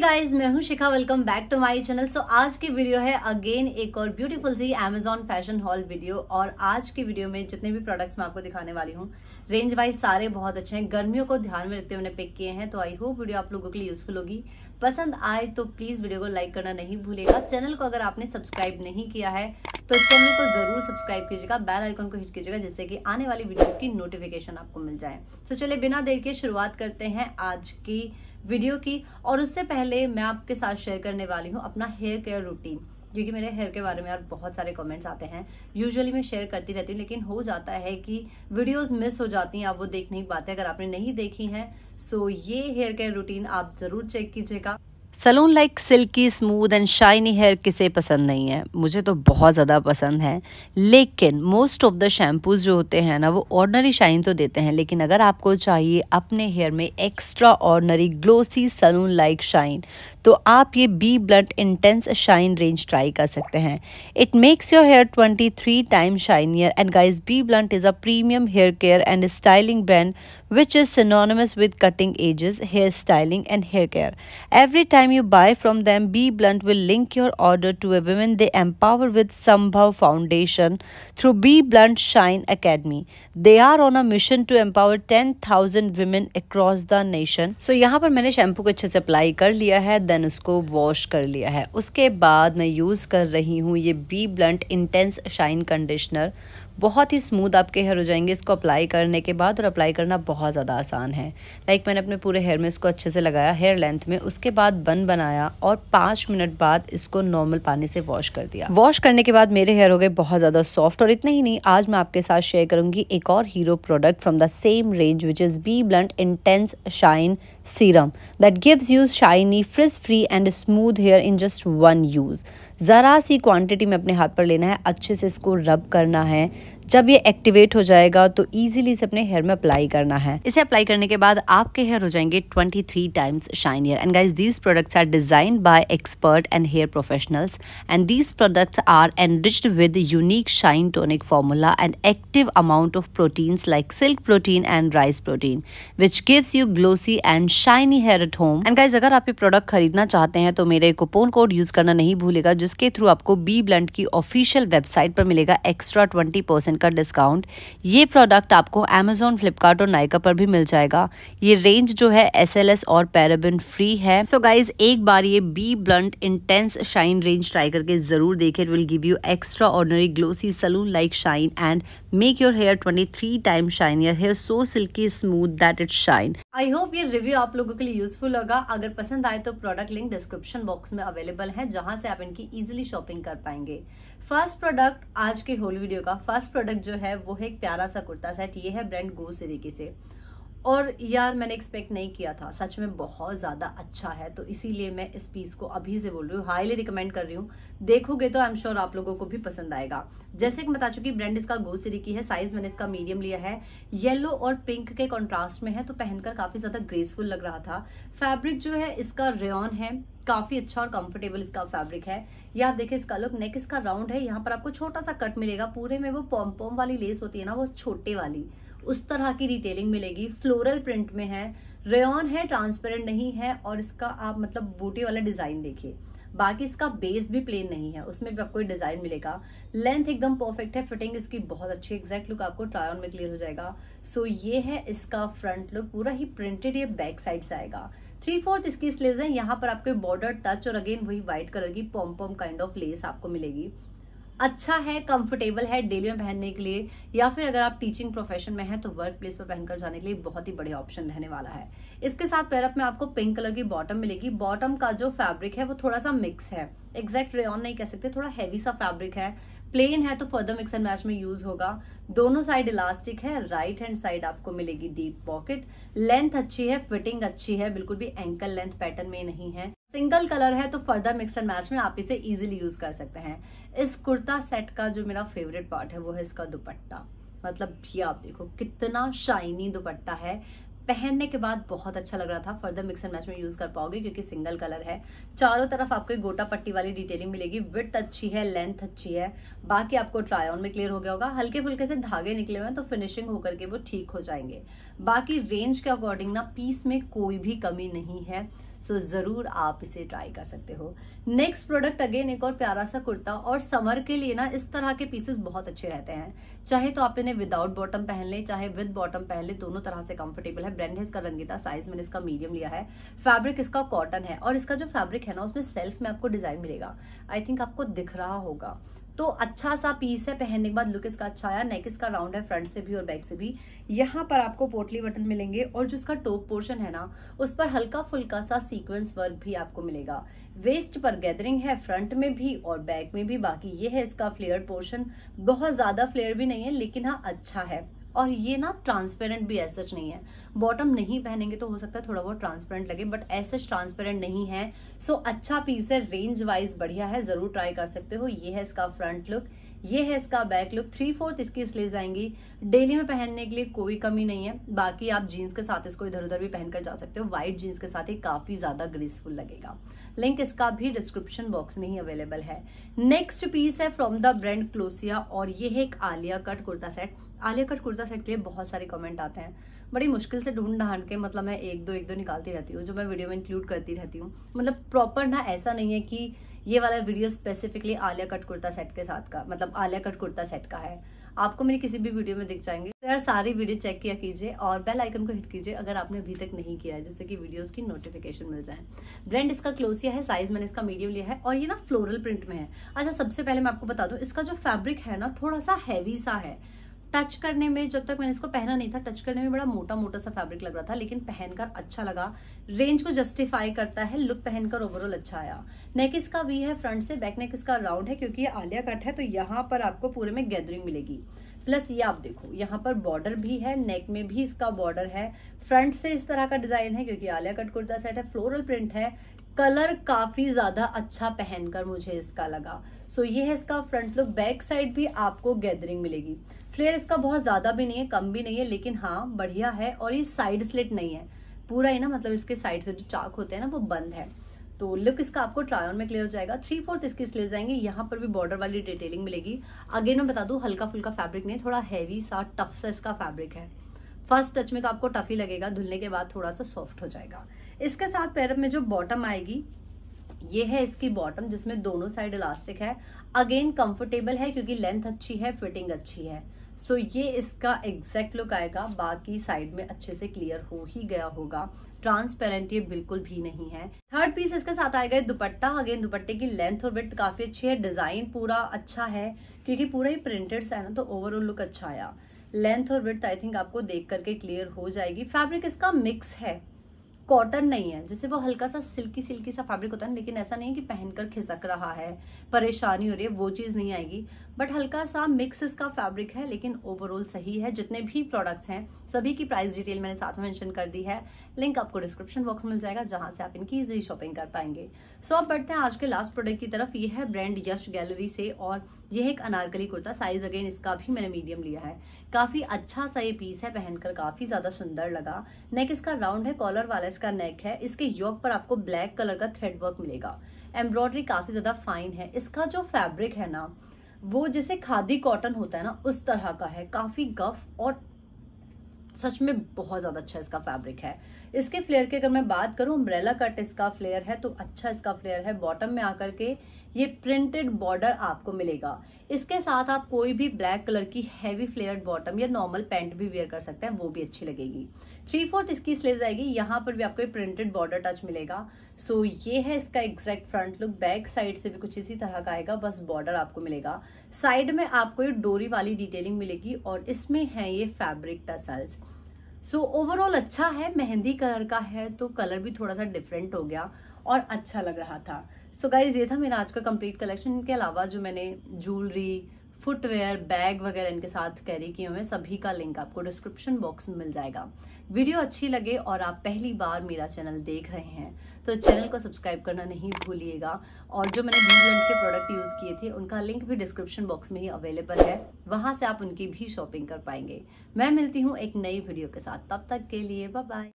Guys मैं हूँ Shikha welcome back to my channel so आज की वीडियो है अगेन एक और ब्यूटीफुल सी अमेजॉन फ़ैशन हॉल वीडियो और आज की वीडियो में जितने भी प्रोडक्ट्स मैं आपको दिखाने वाली हूँ रेंज वाइज सारे बहुत अच्छे हैं। गर्मियों को ध्यान में रखते हुए पिक किए हैं तो आई होप वीडियो आप लोगों के लिए यूजफुल होगी। पसंद आए तो प्लीज़ वीडियो को लाइक करना नहीं भूलेगा चैनल को अगर आपने सब्सक्राइब नहीं किया है तो चैनल को ज़रूर सब्सक्राइब कीजिएगा बेल आइकन को हिट कीजिएगा, जिससे कि आने वाली वीडियोस की नोटिफिकेशन आपको मिल जाए। तो चलिए, बिना देर के शुरुआत करते हैं आज की वीडियो की, और उससे पहले मैं आपके साथ शेयर करने वाली हूँ अपना हेयर केयर रूटीन क्योंकि मेरे हेयर के बारे में यार बहुत सारे कमेंट्स आते हैं। यूजुअली मैं शेयर करती रहती हूँ, लेकिन हो जाता है कि वीडियोस मिस हो जाती हैं, आप वो देख नहीं पाते अगर आपने नहीं देखी हैं सो ये हेयर केयर रूटीन आप ज़रूर चेक कीजिएगा। Salon like silky, smooth and shiny hair किसे पसंद नहीं है? मुझे तो बहुत ज़्यादा पसंद है। लेकिन मोस्ट ऑफ़ द शैम्पूज जो होते हैं ना, वो ऑर्डनरी शाइन तो देते हैं, लेकिन अगर आपको चाहिए अपने हेयर में extraordinary glossy salon like shine तो आप ये B Blunt intense shine range try कर सकते हैं। It makes your hair 23 three time shinier and guys B Blunt is a premium hair care and styling brand which is synonymous with cutting edge hair styling and hair care every time you buy from them B Blunt will link your order to a women they empower with Sambhav foundation through B Blunt shine academy they are on a mission to empower ten thousand women across the nation so यहाँ पर मैंने shampoo को अच्छे से apply कर लिया है। Then उसको वॉश कर लिया है उसके बाद मैं यूज़ कर रही हूँ ये B Blunt intense shine conditioner बहुत ही स्मूथ आपके हेयर हो जाएँगे इसको अप्लाई करने के बाद और अप्लाई करना बहुत ज़्यादा आसान है। लाइक मैंने अपने पूरे हेयर में इसको अच्छे से लगाया हेयर लेंथ में, उसके बाद बन बनाया और पाँच मिनट बाद इसको नॉर्मल पानी से वॉश कर दिया। वॉश करने के बाद मेरे हेयर हो गए बहुत ज़्यादा सॉफ्ट और इतना ही नहीं, आज मैं आपके साथ शेयर करूँगी एक और hero product from the same range which is B Blunt intense shine serum that gives you shiny frizz free and smooth hair in just one use ज़रा सी क्वांटिटी में अपने हाथ पर लेना है, अच्छे से इसको रब करना है। जब ये एक्टिवेट हो जाएगा तो इजीली इसे अपने हेयर में अप्लाई करना है। इसे अप्लाई करने के बाद आपके हेयर हो जाएँगे 23 times shinier and guys these products are design by expert and hair professionals and these products are enriched with unique shine tonic formula and active amount of proteins like silk protein and rice protein which gives you glossy and shiny hair at home and guys अगर आप ये product खरीदना चाहते हैं तो मेरे coupon code use करना नहीं भूलेगा, जिसके थ्रू आपको बी ब्लंट की ऑफिशियल वेबसाइट पर मिलेगा एक्स्ट्रा ट्वेंटी परसेंट का डिस्काउंट ये प्रोडक्ट आपको अमेजोन फ्लिपकार्ट और नाइका पर भी मिल जाएगा। ये रेंज जो है एसएलएस और पैराबिन फ्री है। सो so गाइज़ एक बार ये B Blunt intense shine range try करके ज़रूर देखे। Will give you extraordinary glossy salon like shine and make your hair 23 time shine your hair so silky smooth that it shine I hope ये review आप लोगों के लिए useful होगा। अगर पसंद आए तो प्रोडक्ट लिंक डिस्क्रिप्शन बॉक्स में अवेलेबल है, जहाँ से आप इनकी इजिली शॉपिंग कर पाएँगे। फ़र्स्ट प्रोडक्ट आज के होल वीडियो का। फ़र्स्ट प्रोडक्ट जो है, वो है एक प्यारा सा कुर्ता सेट ये है ब्रांड गो सिरिकी से। और यार मैंने एक्सपेक्ट नहीं किया था। सच में बहुत ज़्यादा अच्छा है तो इसीलिए मैं इस पीस को अभी से बोल रही हूँ। हाईली रिकमेंड कर रही हूँ। देखोगे तो आई एम श्योर आप लोगों को भी पसंद आएगा। जैसे कि बता चुकी ब्रांड इसका गोसिरी की है साइज़ मैंने इसका मीडियम लिया है। येलो और पिंक के कॉन्ट्रास्ट में है तो पहनकर काफ़ी ज़्यादा ग्रेसफुल लग रहा था। फैब्रिक जो है, इसका रेन है। काफ़ी अच्छा और कंफर्टेबल इसका फैब्रिक है। ये आप इसका लुक नेक इसका राउंड है। यहाँ पर आपको छोटा सा कट मिलेगा। पूरे में वो पॉम पॉम वाली लेस होती है ना, वो छोटे वाली। उस तरह की डिटेलिंग मिलेगी। फ्लोरल प्रिंट में है रेन है ट्रांसपेरेंट नहीं है और इसका आप मतलब बूटी वाला डिज़ाइन देखिए। बाकी इसका बेस भी प्लेन नहीं है उसमें भी आपको डिज़ाइन मिलेगा। लेंथ एकदम परफेक्ट है फिटिंग इसकी बहुत अच्छी एग्जैक्ट लुक आपको ट्राई ऑन में क्लियर हो जाएगा। सो so, ये है इसका फ्रंट लुक पूरा ही प्रिंटेड ये बैक साइड से आएगा। थ्री फोर्थ इसकी स्लीव्स है यहाँ पर आपको बॉर्डर टच और अगेन वही व्हाइट कलर की pom pom kind of lace आपको मिलेगी। अच्छा है कंफर्टेबल है डेली में पहनने के लिए, या फिर अगर आप टीचिंग प्रोफेशन में हैं तो वर्क प्लेस पर पहनकर जाने के लिए बहुत ही बढ़िया ऑप्शन रहने वाला है। इसके साथ पैरअप में आपको पिंक कलर की बॉटम मिलेगी। बॉटम का जो फैब्रिक है, वो थोड़ा सा मिक्स है। एग्जैक्ट रेन नहीं कह सकते, थोड़ा हैवी सा फैब्रिक है। प्लेन है तो फर्दर मिक्स एंड मैच में यूज़ होगा। दोनों साइड इलास्टिक है राइट हैंड साइड आपको मिलेगी डीप पॉकेट लेंथ अच्छी है फिटिंग अच्छी है, बिल्कुल भी एंकल लेंथ पैटर्न में नहीं है। सिंगल कलर है तो फर्दर मिक्स एंड मैच में आप इसे इजीली यूज़ कर सकते हैं। इस कुर्ता सेट का जो मेरा फेवरेट पार्ट है, वो है इसका दुपट्टा। मतलब भी आप देखो, कितना शाइनी दुपट्टा है। पहनने के बाद बहुत अच्छा लग रहा था। फर्दर मिक्स एंड मैच में यूज़ कर पाओगे क्योंकि सिंगल कलर है। चारों तरफ़ आपको गोटा पट्टी वाली डिटेलिंग मिलेगी। विथ अच्छी है लेंथ अच्छी है। बाकी आपको ट्राई ऑन में क्लियर हो गया होगा। हल्के फुल्के से धागे निकले हुए हैं तो फिनिशिंग होकर के वो ठीक हो जाएँगे। बाकी रेंज के अकॉर्डिंग ना पीस में कोई भी कमी नहीं है। सो ज़रूर आप इसे ट्राई कर सकते हो। नेक्स्ट प्रोडक्ट अगेन एक और प्यारा सा कुर्ता और समर के लिए ना इस तरह के पीसेस बहुत अच्छे रहते हैं। चाहे तो आप इन्हें विदाउट बॉटम पहन ले, चाहे विद बॉटम पहन ले, दोनों तरह से कंफर्टेबल है। ब्रांड है इसका रंगीता साइज़ मैंने इसका मीडियम लिया है। फैब्रिक इसका कॉटन है और इसका जो फैब्रिक है ना, उसमें सेल्फ में आपको डिज़ाइन मिलेगा। आई थिंक आपको दिख रहा होगा। तो अच्छा सा पीस है पहनने के बाद लुक इसका अच्छा आया। नेक इसका राउंड है फ्रंट से भी और बैक से भी। यहाँ पर आपको पोटली बटन मिलेंगे और जो इसका टॉप पोर्शन है ना, उस पर हल्का फुल्का सा सीक्वेंस वर्क भी आपको मिलेगा। वेस्ट पर गैदरिंग है फ्रंट में भी और बैक में भी। बाकी ये है इसका फ्लेयर पोर्शन बहुत ज़्यादा फ्लेयर भी नहीं है, लेकिन हाँ अच्छा है। और ये ना ट्रांसपेरेंट भी ऐसा नहीं है। बॉटम नहीं पहनेंगे तो हो सकता है थोड़ा बहुत ट्रांसपेरेंट लगे बट ऐसा ट्रांसपेरेंट नहीं है। सो so, अच्छा पीस है रेंज वाइज बढ़िया है ज़रूर ट्राई कर सकते हो। ये है इसका फ्रंट लुक ये है इसका बैक लुक थ्री फोर्थ इसकी स्लीव आएँगी। डेली में पहनने के लिए कोई कमी नहीं है। बाकी आप जीन्स के साथ इसको इधर उधर भी पहनकर जा सकते हो। व्हाइट जीन्स के साथ ही काफ़ी ज़्यादा ग्रेसफुल लगेगा। लिंक इसका भी डिस्क्रिप्शन बॉक्स में ही अवेलेबल है। नेक्स्ट पीस है फ्रॉम द ब्रांड क्लोसिया और ये है एक Alia cut kurta set Alia cut kurta set के लिए बहुत सारे कमेंट आते हैं। बड़ी मुश्किल से ढूंढ ढांड के मतलब मैं एक दो एक दो निकालती रहती हूँ, जो मैं वीडियो में इंक्लूड करती रहती हूँ। मतलब प्रॉपर ना ऐसा नहीं है कि ये वाला video specifically Alia cut kurta set के साथ का मतलब आलिया कट कुर्ता सेट का है। आपको मेरी किसी भी वीडियो में दिख जाएँगे। तो यार सारी वीडियो चेक किया कीजिए और बेल आइकन को हिट कीजिए अगर आपने अभी तक नहीं किया है, जिससे कि वीडियोस की नोटिफिकेशन मिल जाए। ब्रांड इसका क्लोसिया है साइज़ मैंने इसका मीडियम लिया है और ये ना फ्लोरल प्रिंट में है। अच्छा सबसे पहले मैं आपको बता दूँ, इसका जो फैब्रिक है ना, थोड़ा सा हैवी सा है। टच करने में, जब तक मैंने इसको पहना नहीं था, टच करने में बड़ा मोटा मोटा सा फैब्रिक लग रहा था, लेकिन पहनकर अच्छा लगा। रेंज को जस्टिफाई करता है लुक पहनकर ओवरऑल अच्छा आया। नेक इसका वी है फ्रंट से बैक नेक इसका राउंड है, क्योंकि ये आलिया कट है तो यहाँ पर आपको पूरे में गैदरिंग मिलेगी। प्लस ये आप देखो, यहाँ पर बॉर्डर भी है नेक में भी इसका बॉर्डर है। फ्रंट से इस तरह का डिज़ाइन है, क्योंकि आलिया कट कुर्ता सेट है फ्लोरल प्रिंट है। कलर काफ़ी ज़्यादा अच्छा पहनकर मुझे इसका लगा। सो so, ये है इसका फ्रंट लुक बैक साइड भी आपको गैदरिंग मिलेगी। फ्लेयर इसका बहुत ज़्यादा भी नहीं है कम भी नहीं है लेकिन हाँ बढ़िया है और ये साइड स्लिट नहीं है। पूरा ही ना मतलब इसके साइड से जो चाक होते हैं ना वो बंद है। तो लुक इसका आपको ट्राई ऑन में क्लियर हो जाएगा। थ्री फोर्थ इसकी स्लीव जाएँगे। यहाँ पर भी बॉर्डर वाली डिटेलिंग मिलेगी। अगेन मैं बता दू हल्का फुल्का फैब्रिक नहीं थोड़ा हैवी सा टफ सा इसका फैब्रिक है। फ़र्स्ट टच में तो आपको टफ ही लगेगा धुलने के बाद थोड़ा सा सॉफ्ट हो जाएगा। इसके साथ पैर में जो बॉटम आएगी ये है इसकी बॉटम जिसमें दोनों साइड इलास्टिक है। अगेन कंफर्टेबल है क्योंकि लेंथ अच्छी है फिटिंग अच्छी है। सो so, ये इसका एग्जैक्ट लुक आएगा। बाकी साइड में अच्छे से क्लियर हो ही गया होगा। ट्रांसपेरेंट ये बिल्कुल भी नहीं है। थर्ड पीस इसके साथ आएगा दुपट्टा। अगेन दुपट्टे की लेंथ और विथ काफ़ी अच्छी है। डिज़ाइन पूरा अच्छा है। क्योंकि पूरा ही प्रिंटेड है ना तो ओवरऑल लुक अच्छा आया। लेंथ और विथ आई थिंक आपको देख करके क्लियर हो जाएगी। फैब्रिक इसका मिक्स है। कॉटन नहीं है। जैसे वो हल्का सा सिल्की सिल्की सा फैब्रिक होता है लेकिन ऐसा नहीं है कि पहनकर खिसक रहा है, परेशानी हो रही है, वो चीज़ नहीं आएगी। बट हल्का सा मिक्स इसका फैब्रिक है, लेकिन ओवरऑल सही है। जितने भी प्रोडक्ट्स हैं, सभी की प्राइस डिटेल मैंने साथ में मेंशन कर दी है। लिंक आपको डिस्क्रिप्शन बॉक्स मिल जाएगा, जहाँ से आप इनकी इजिली शॉपिंग कर पाएँगे। सो अब बढ़ते हैं आज के लास्ट प्रोडक्ट की तरफ़। ये है ब्रांड यश गैलरी से, और यह एक अनारकली कुर्ता। साइज़ अगेन इसका भी मैंने मीडियम लिया है। काफ़ी अच्छा सा ये पीस है, पहनकर काफ़ी ज़्यादा सुंदर लगा। नेक इसका राउंड है कॉलर वाला इसका नेक है। इसके योग पर आपको ब्लैक कलर का थ्रेड वर्क मिलेगा। एम्ब्रॉयडरी काफ़ी ज़्यादा फाइन है। इसका जो फैब्रिक है ना वो जैसे खादी कॉटन होता है ना, उस तरह का है। काफ़ी गफ और सच में बहुत ज़्यादा अच्छा इसका फैब्रिक है। इसके फ्लेयर की अगर मैं बात करूँ अम्ब्रेला कट इसका फ्लेयर है तो अच्छा इसका फ्लेयर है बॉटम में आकर के ये प्रिंटेड बॉर्डर आपको मिलेगा। इसके साथ आप कोई भी ब्लैक कलर की हैवी फ्लेयर्ड बॉटम या नॉर्मल पैंट भी वेयर कर सकते हैं, वो भी अच्छी लगेगी। थ्री फोर्थ इसकी स्लीव आएगी, यहाँ पर भी आपको प्रिंटेड बॉर्डर टच मिलेगा। सो ये है इसका exact front look back side से भी कुछ इसी तरह का आएगा, बस बॉर्डर आपको मिलेगा। साइड में आपको ये डोरी वाली डिटेलिंग मिलेगी और इसमें है ये fabric tassels so so, overall अच्छा है मेहंदी कलर का है तो कलर भी थोड़ा सा डिफरेंट हो गया और अच्छा लग रहा था। सो so गाइज़ ये था मेरा आज का कंप्लीट कलेक्शन इनके अलावा जो मैंने ज्वेलरी फुटवेयर, बैग वगैरह इनके साथ कैरी किए हुए सभी का लिंक आपको डिस्क्रिप्शन बॉक्स में मिल जाएगा। वीडियो अच्छी लगे और आप पहली बार मेरा चैनल देख रहे हैं तो चैनल को सब्सक्राइब करना नहीं भूलिएगा। और जो मैंने ब्लू के प्रोडक्ट यूज़ किए थे, उनका लिंक भी डिस्क्रिप्शन बॉक्स में ही अवेलेबल है। वहाँ से आप उनकी भी शॉपिंग कर पाएँगे। मैं मिलती हूँ एक नई वीडियो के साथ। तब तक के लिए बाय